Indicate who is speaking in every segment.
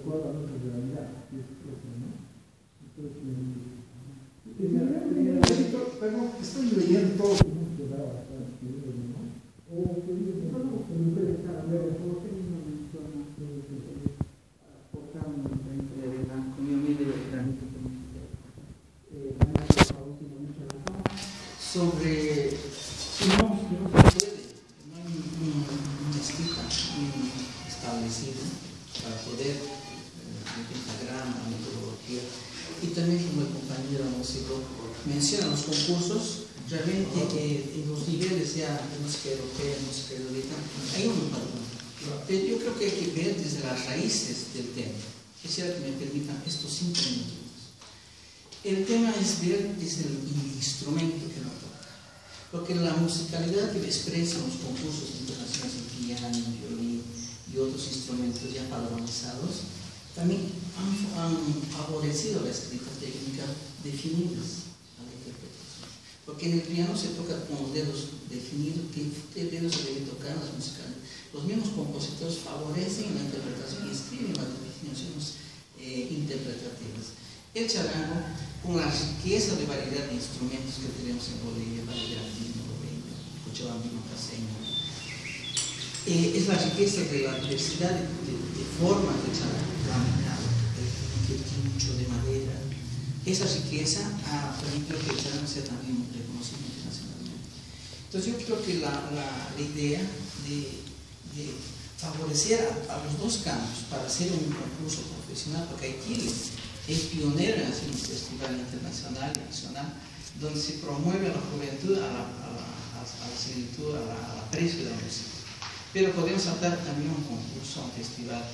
Speaker 1: adecuado a nuestra realidad. ¿no? Entonces, perdón, estoy leyendo todo lo que hemos quedado acá, ¿no? O que dice, no, no, que me puede estar hablando, ¿por qué no menciona que aportaron el frente de verdad, con mi humilde granito que me sobre también como el compañero músico menciona los concursos realmente eh, en los niveles ya de música europea, música erudita, hay un patrón. Pero yo creo que hay que ver desde las raíces del tema. Quisiera que me permitan estos cinco minutos. El tema es ver desde el instrumento que nos toca. Porque la musicalidad que expresan los concursos internacionales en piano, violín y otros instrumentos ya padronizados también han, han favorecido la escrita técnica definidas a la interpretación. Porque en el piano se toca con los dedos definidos, qué dedos se debe tocar en las musicales. Los mismos compositores favorecen la interpretación y escriben las definiciones eh, interpretativas. El charango, con la riqueza de variedad de instrumentos que tenemos en Bolivia, vallenatismo, bolivia, cochabambino, caseño, eh, es la riqueza de la diversidad de, de, de formas de laminado, de quincho, de madera. Esa riqueza ha permitido que el charango sea también reconocido internacionalmente. Entonces yo creo que la, la, la idea de, favorecer a, a, los dos campos para hacer un concurso profesional, porque Chile es pionero en hacer un festival internacional y nacional donde se promueve a la juventud, a la, a la, a la similitud, a la, al aprecio de la música. Pero podemos hablar también un concurso, un festival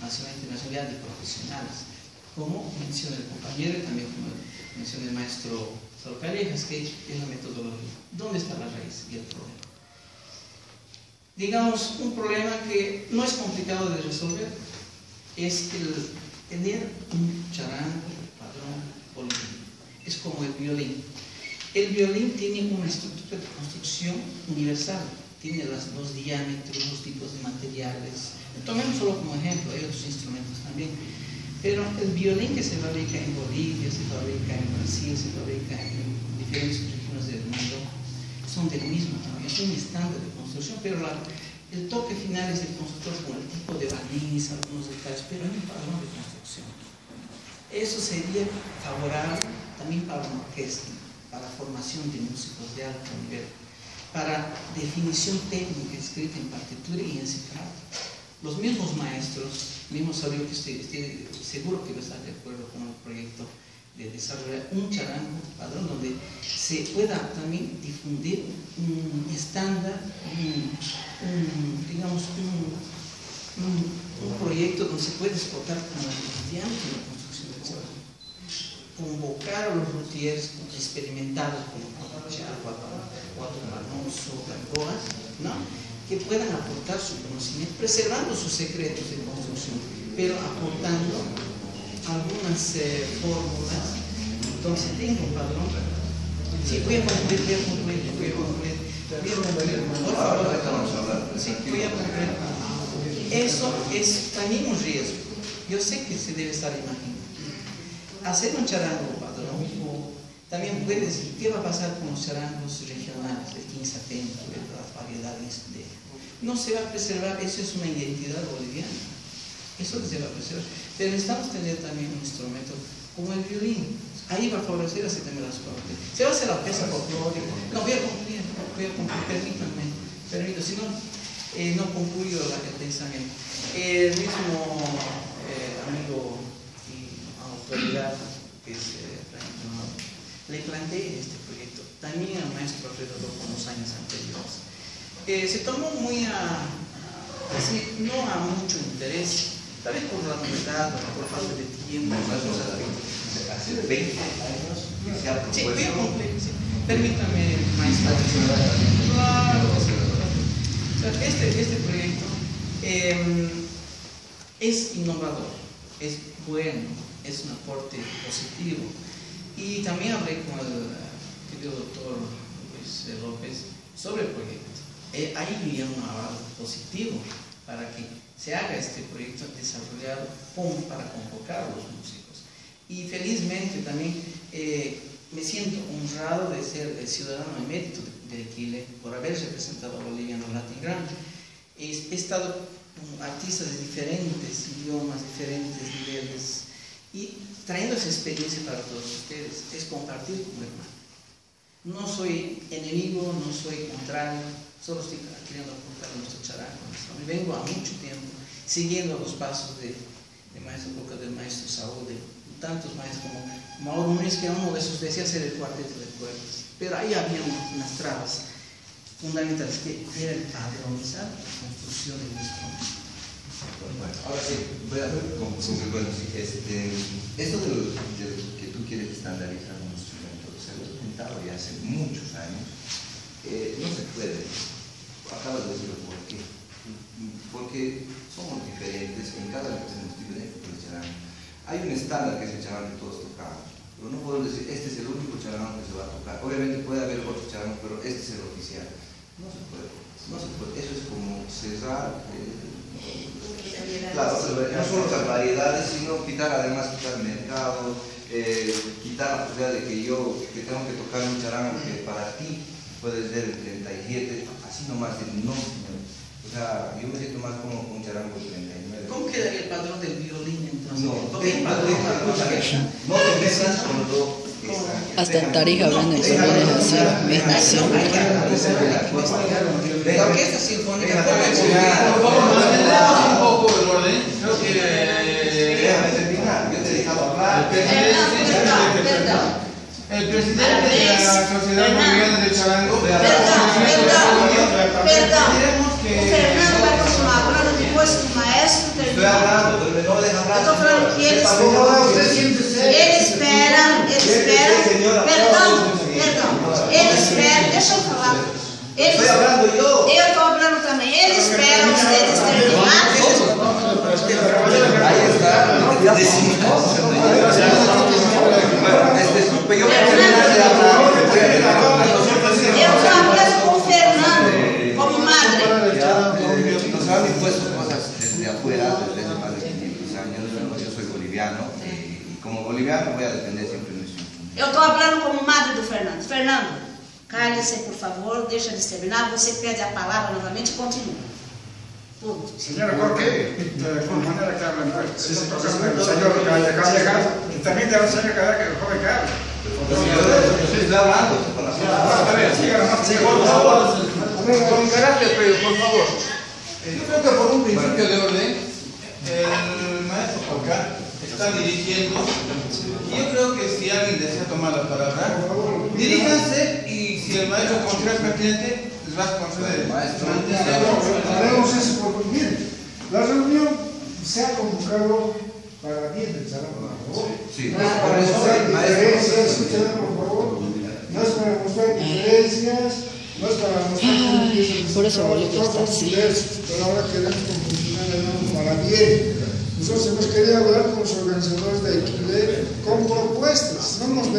Speaker 1: nacional e internacional de profesionales, como menciona el compañero y también como menciona el maestro Callejas, que es la metodología. ¿Dónde está la raíz y el problema? Digamos, un problema que no es complicado de resolver, es el tener un charango, padrón, político. Es como el violín. El violín tiene una estructura de construcción universal tiene los diámetros, los tipos de materiales. Tomemos solo como ejemplo, hay otros instrumentos también. Pero el violín que se fabrica en Bolivia, se fabrica en Brasil, se fabrica en diferentes regiones del mundo, son del mismo también, es un estándar de construcción, pero el toque final es del constructor con el tipo de barniz, algunos detalles, pero hay un padrón de construcción. Eso sería favorable también para una orquesta, para la formación de músicos de alto nivel para definición técnica escrita en partitura y en cifrado. Los mismos maestros, mismo sabio que estoy, seguro que va a estar de acuerdo con el proyecto de desarrollar un charango padrón donde se pueda también difundir un estándar, un, digamos, un, proyecto donde se puede explotar con la diámetro de la construcción del charango. Convocar a los routiers experimentados como Chagua, Cuatro Manoso, Gamboa, ¿no? que puedan aportar su conocimiento, preservando sus secretos de construcción, pero aportando algunas eh, fórmulas donde se tenga un padrón. Sí, voy a concluir, voy a concluir, voy a concluir. Voy a concluir, por favor. Sí, voy a concluir. Eso es también un riesgo. Yo sé que se debe estar imaginando. Hacer un charango padrón también puede decir qué va a pasar con los charangos regionales, de quinzatento, de las variedades de... No se va a preservar, eso es una identidad boliviana. Eso se va a preservar. Pero necesitamos tener también un instrumento como el violín. Ahí va a favorecer así también las cortes. Se va a hacer la pieza folclórica. No, voy a concluir, voy a concluir, permítanme, permítanme, si no, eh, no concluyo el pensamiento. El mismo eh, amigo que es eh, le planteé este proyecto también al maestro alrededor con los años anteriores. Eh, se tomó muy a, así, no a mucho interés, tal vez por la novedad por falta de tiempo.
Speaker 2: Hace 20 años que se ha propuesto.
Speaker 1: Sí, sí. Permítame, maestro. Claro. Este, este proyecto eh, es innovador, es bueno, es un aporte positivo y también hablé con el querido doctor Luis López sobre el proyecto. Eh, había un aval positivo para que se haga este proyecto desarrollado como para convocar a los músicos. Y felizmente también eh, me siento honrado de ser el ciudadano emérito de Chile por haber representado a Bolivia en los Latin. He, he estado con artistas de diferentes idiomas, diferentes niveles y trayendo esa experiencia para todos ustedes, es compartir con hermano. No soy enemigo, no soy contrario, solo estoy queriendo aportar a nuestro charango. Vengo a mucho tiempo siguiendo los pasos de, de Maestro Boca, del Maestro Saúl, de tantos maestros como Mauro Núñez, que uno de sus decía ser el cuarteto de cuerdas. Pero ahí había unas trabas fundamentales que era el padronizar la construcción del instrumento.
Speaker 2: Bueno, ahora sí, voy a ver con bueno, sí, este, esto de, lo, que tú quieres estandarizar un instrumento, se lo he intentado ya hace muchos años, eh, no se puede. Acabas de decirlo por qué. Porque somos diferentes, en cada uno tenemos diferentes por el charango. Hay un estándar que es el charango que todos tocamos. Pero no podemos decir, este es el único charango que se va a tocar. Obviamente puede haber otros charangos, pero este es el oficial. No se puede. No se puede. Eso es como cerrar. Eh, Claro, no solo las variedades, sino quitar además quitar mercado, eh, quitar la posibilidad de que yo que tengo que tocar un charango que para ti puede ser el 37, así nomás, no señor. O sea, yo me siento más como un charango de 39.
Speaker 1: ¿Cómo quedaría el patrón del violín entonces?
Speaker 2: No,
Speaker 1: el patrón,
Speaker 2: no te metas con lo
Speaker 3: Hasta en Tarija venden violines así, misma
Speaker 1: La orquesta sinfónica,
Speaker 2: hablar.
Speaker 4: el presidente de la Sociedad Boliviana de Charango.
Speaker 5: Perdão, o Fernando vai continuar falando depois que o maestro terminar. Eu tô falando que ele espera, ele espera, ele espera, perdão, perdão, ele espera, deixa eu falar.
Speaker 2: Estoy hablando yo.
Speaker 5: eu estou falando também, ele espera ustedes terminar.
Speaker 2: Ahí está. Decimos. Bueno, este es un yo voy a terminar de hablar. Voy a terminar.
Speaker 5: Eu estou hablando com o Fernando, como madre.
Speaker 2: Ya, eh, nos han impuesto cosas desde afuera, desde hace más de 500 años. Bueno, yo soy boliviano y, y como boliviano voy a defender siempre nuestro.
Speaker 5: Eu estou falando como madre do Fernando. Fernando, cale-se, por favor, deixa de terminar. Você pede a palavra novamente e continua. Ponto.
Speaker 6: Señora, ¿por qué? De alguna manera que hablan, si se toca el señor Callejas, y también de la señora Callejas, que el joven que habla.
Speaker 2: Yo estoy hablando con la
Speaker 6: está bien,
Speaker 4: Por favor, con carácter, pero por favor. Yo creo que por un principio de orden, el maestro Poca está dirigiendo. Y yo creo que si alguien desea tomar la palabra, diríjanse y si el maestro considera pertinente, les va a conceder.
Speaker 2: Maestro.
Speaker 7: Haremos eso por miren, la reunión se ha convocado para bien del salón, por favor.
Speaker 2: Sí,
Speaker 7: No es
Speaker 2: por
Speaker 7: para
Speaker 2: eso,
Speaker 7: mostrar diferencias,
Speaker 2: maestro.
Speaker 7: escúchame por favor. No es para mostrar diferencias, no es para mostrar
Speaker 3: por eso así.
Speaker 7: diversos, Pero ahora queremos confeccionar el para bien. Nosotros hemos querido hablar con los organizadores de Equilé con propuestas, no hemos